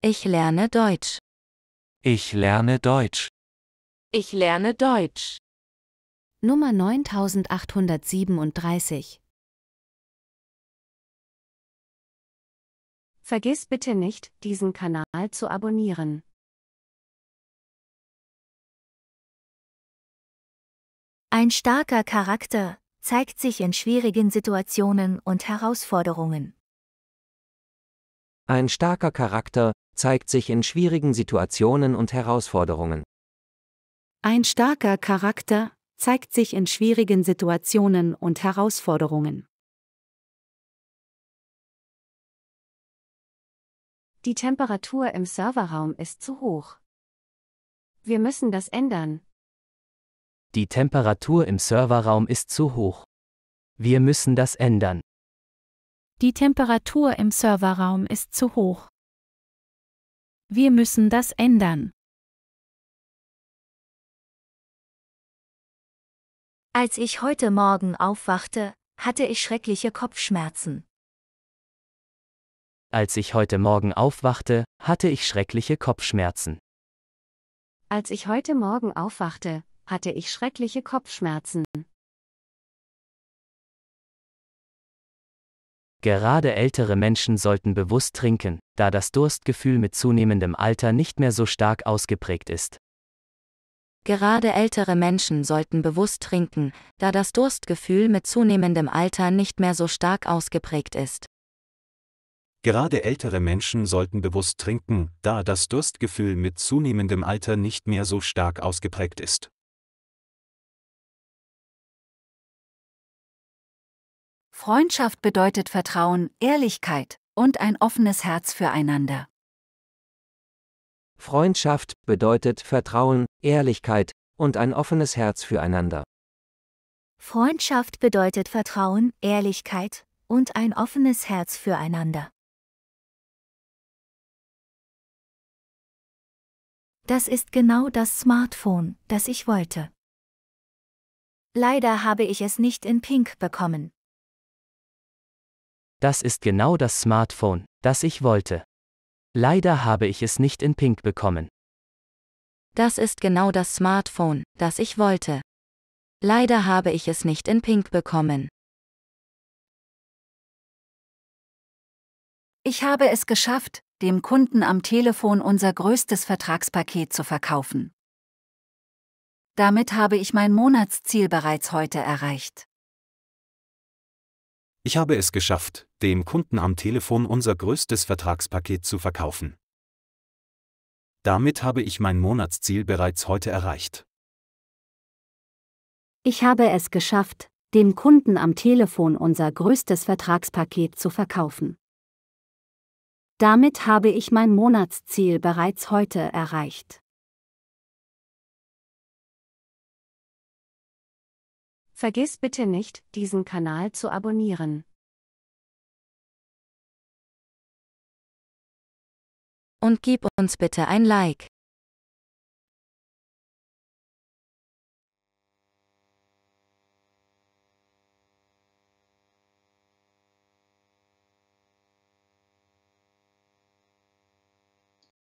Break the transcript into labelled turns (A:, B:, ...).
A: Ich lerne Deutsch.
B: Ich lerne Deutsch.
A: Ich lerne Deutsch.
C: Nummer 9837.
D: Vergiss bitte nicht, diesen Kanal zu abonnieren.
E: Ein starker Charakter zeigt sich in schwierigen Situationen und Herausforderungen.
F: Ein starker Charakter zeigt sich in schwierigen Situationen und Herausforderungen.
C: Ein starker Charakter zeigt sich in schwierigen Situationen und Herausforderungen.
D: Die Temperatur im Serverraum ist zu hoch. Wir müssen das ändern.
B: Die Temperatur im Serverraum ist zu hoch. Wir müssen das ändern.
C: Die Temperatur im Serverraum ist zu hoch. Wir müssen das ändern.
E: Als ich heute Morgen aufwachte, hatte ich schreckliche Kopfschmerzen.
B: Als ich heute Morgen aufwachte, hatte ich schreckliche Kopfschmerzen.
D: Als ich heute Morgen aufwachte, hatte ich schreckliche Kopfschmerzen.
B: Gerade ältere Menschen sollten bewusst trinken, da das Durstgefühl mit zunehmendem Alter nicht mehr so stark ausgeprägt ist.
A: Gerade ältere Menschen sollten bewusst trinken, da das Durstgefühl mit zunehmendem Alter nicht mehr so stark ausgeprägt ist.
G: Gerade ältere Menschen sollten bewusst trinken, da das Durstgefühl mit zunehmendem Alter nicht mehr so stark ausgeprägt ist.
C: Freundschaft bedeutet Vertrauen, Ehrlichkeit und ein offenes Herz füreinander.
F: Freundschaft bedeutet Vertrauen, Ehrlichkeit und ein offenes Herz füreinander.
E: Freundschaft bedeutet Vertrauen, Ehrlichkeit und ein offenes Herz füreinander. Das ist genau das Smartphone, das ich wollte. Leider habe ich es nicht in Pink bekommen.
B: Das ist genau das Smartphone, das ich wollte. Leider habe ich es nicht in Pink bekommen.
A: Das ist genau das Smartphone, das ich wollte. Leider habe ich es nicht in Pink bekommen.
C: Ich habe es geschafft, dem Kunden am Telefon unser größtes Vertragspaket zu verkaufen. Damit habe ich mein Monatsziel bereits heute erreicht.
G: Ich habe es geschafft, dem Kunden am Telefon unser größtes Vertragspaket zu verkaufen. Damit habe ich mein Monatsziel bereits heute erreicht.
C: Ich habe es geschafft, dem Kunden am Telefon unser größtes Vertragspaket zu verkaufen. Damit habe ich mein Monatsziel bereits heute erreicht.
D: Vergiss bitte nicht, diesen Kanal zu abonnieren.
A: Und gib uns bitte ein Like.